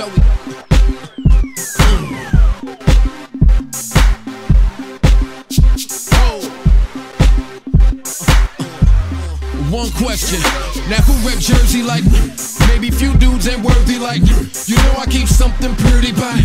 Joey. Uh, uh, uh, One question. Now who rep Jersey like? Maybe few dudes ain't worthy like. You know I keep something pretty by.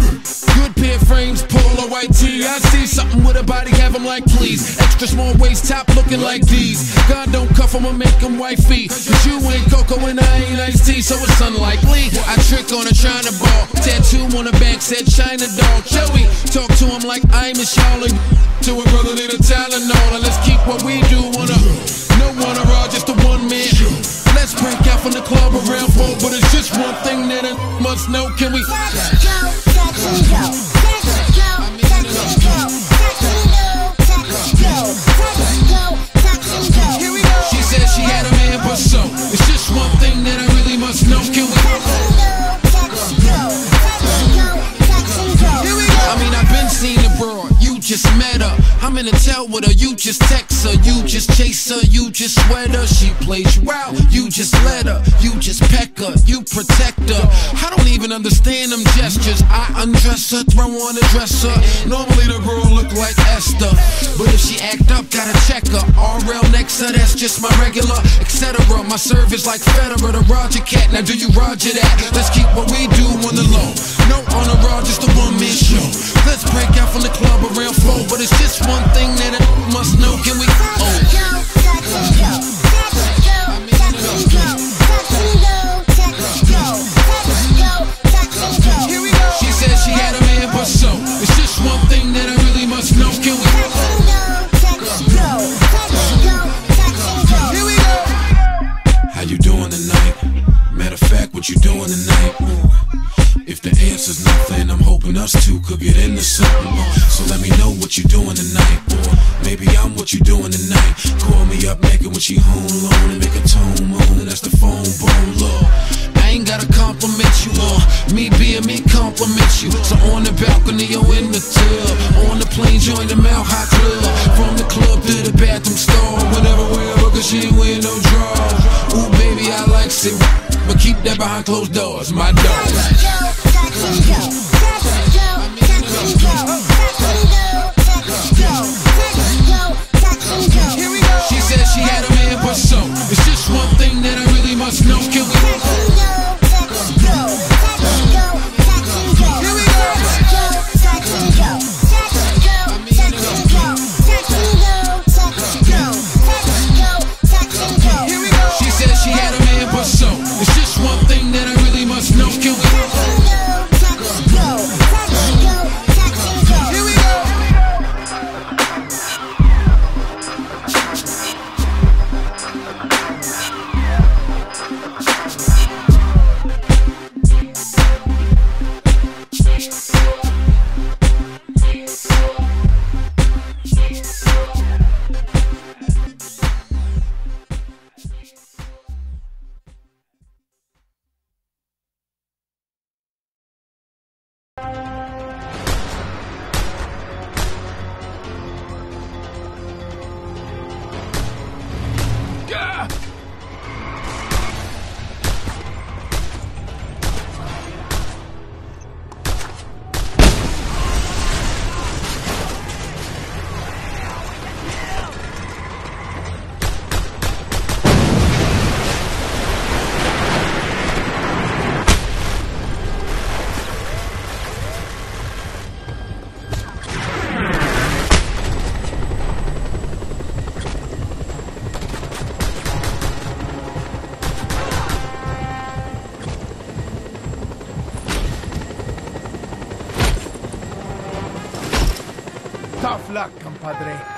Good pair frames, polo white tee. I see something with a body, have 'em like please. Extra small waist, top looking like these. God don't cuff 'em or make 'em wifey. Cause you ain't Coco and I ain't Ice-T, so it's unlikely. I trick on a to ball. Tattoo on the back said China doll. Joey, talk to him like I'm a Charlotte. To a brother need a Tylenol. And let's keep what we must know. Can we? She with her. You just text her. You just chase her. You just sweat her. She plays you out. You just let her. You just peck her. You protect her. I don't even understand them gestures. I undress her, throw on a dresser. Normally the girl look like Esther, but if she act up, gotta check her. RL next her, that's just my regular, etc. My service like Federer, the Roger Cat. Now do you Roger that? Let's keep what we do on the low. No on the just a one man show. Let's break out from the club hoping us two could get into something. So let me know what you doing tonight, or maybe I'm what you doing tonight. Call me up naked when she home alone and make a tone moan. That's the phone bone law. I ain't gotta compliment you on me being me compliment you. So on the balcony or in the tub, on the plane join the Mount High Club, from the club to the bathroom stall, whenever, wherever, cause she ain't wearing no drawers. Ooh baby, I like it, but keep that behind closed doors, my dog. Tough luck, compadre.